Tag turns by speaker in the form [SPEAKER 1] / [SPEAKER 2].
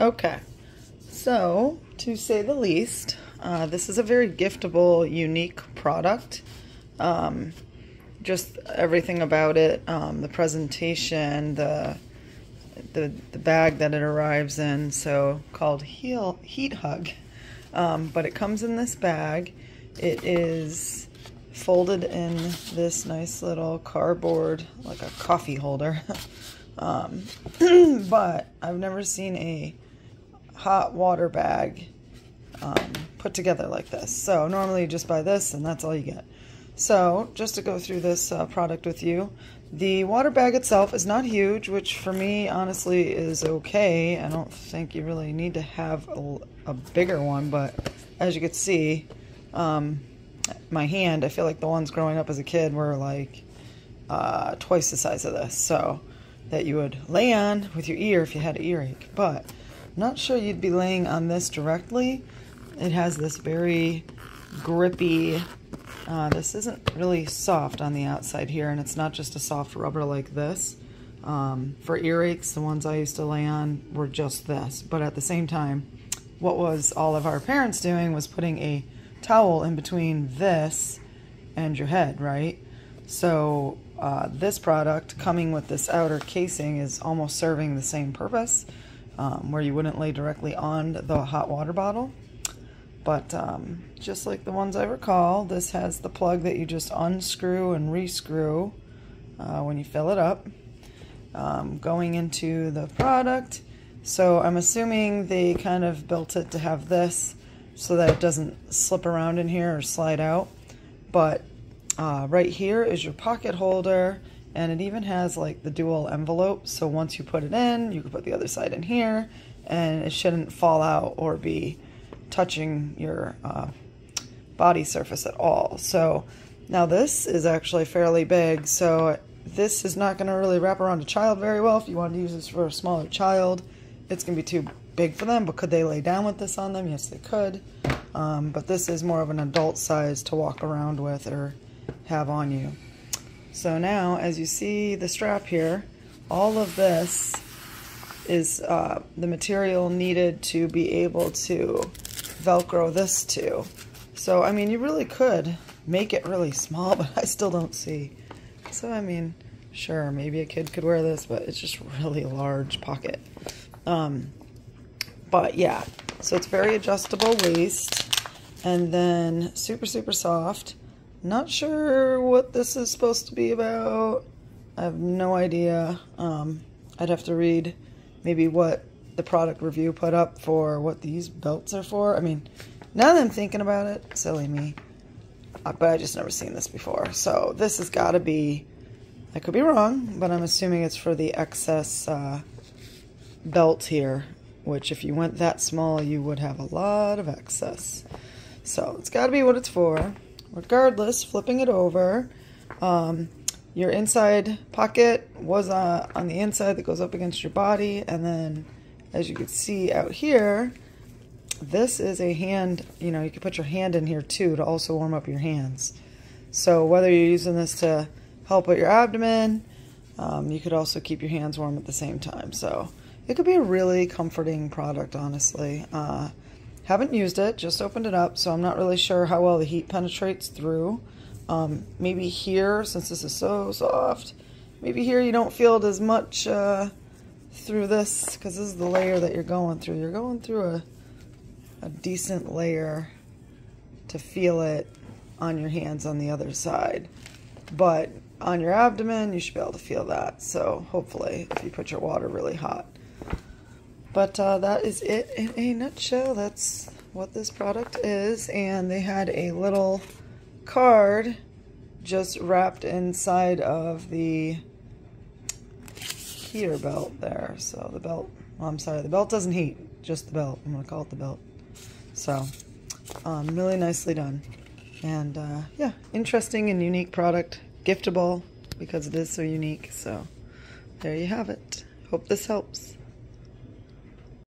[SPEAKER 1] Okay, so to say the least, uh, this is a very giftable, unique product. Um, just everything about it, um, the presentation, the, the the bag that it arrives in, so called heel, Heat Hug. Um, but it comes in this bag. It is folded in this nice little cardboard, like a coffee holder. um, but I've never seen a hot water bag um, put together like this. So normally you just buy this and that's all you get. So just to go through this uh, product with you, the water bag itself is not huge, which for me honestly is okay. I don't think you really need to have a, a bigger one, but as you can see, um, my hand, I feel like the ones growing up as a kid were like uh, twice the size of this. So that you would lay on with your ear if you had an earache. But not sure you'd be laying on this directly. It has this very grippy, uh, this isn't really soft on the outside here, and it's not just a soft rubber like this. Um, for earaches, the ones I used to lay on were just this. But at the same time, what was all of our parents doing was putting a towel in between this and your head, right? So uh, this product coming with this outer casing is almost serving the same purpose um, where you wouldn't lay directly on the hot water bottle. But um, just like the ones I recall, this has the plug that you just unscrew and rescrew uh, when you fill it up. Um, going into the product, so I'm assuming they kind of built it to have this so that it doesn't slip around in here or slide out. But uh, right here is your pocket holder and it even has like the dual envelope. So once you put it in you can put the other side in here and it shouldn't fall out or be touching your uh, body surface at all. So now this is actually fairly big. So this is not going to really wrap around a child very well. If you want to use this for a smaller child it's going to be too big for them. But could they lay down with this on them? Yes they could. Um, but this is more of an adult size to walk around with or have on you so now, as you see the strap here, all of this is uh, the material needed to be able to Velcro this to. So, I mean, you really could make it really small, but I still don't see. So, I mean, sure, maybe a kid could wear this, but it's just really large pocket. Um, but yeah, so it's very adjustable waist and then super, super soft. Not sure what this is supposed to be about. I have no idea. Um, I'd have to read maybe what the product review put up for what these belts are for. I mean, now that I'm thinking about it, silly me. Uh, but I just never seen this before. So this has got to be, I could be wrong, but I'm assuming it's for the excess uh, belt here, which if you went that small, you would have a lot of excess. So it's got to be what it's for regardless, flipping it over, um, your inside pocket was uh, on the inside that goes up against your body. And then as you can see out here, this is a hand, you know, you can put your hand in here too to also warm up your hands. So whether you're using this to help with your abdomen, um, you could also keep your hands warm at the same time. So it could be a really comforting product, honestly. Uh, haven't used it, just opened it up, so I'm not really sure how well the heat penetrates through. Um, maybe here, since this is so soft, maybe here you don't feel it as much uh, through this, because this is the layer that you're going through. You're going through a, a decent layer to feel it on your hands on the other side. But on your abdomen, you should be able to feel that. So hopefully, if you put your water really hot. But uh, that is it in a nutshell. That's what this product is. And they had a little card just wrapped inside of the heater belt there. So the belt, well, I'm sorry, the belt doesn't heat, just the belt. I'm going to call it the belt. So um, really nicely done. And uh, yeah, interesting and unique product. Giftable because it is so unique. So there you have it. Hope this helps.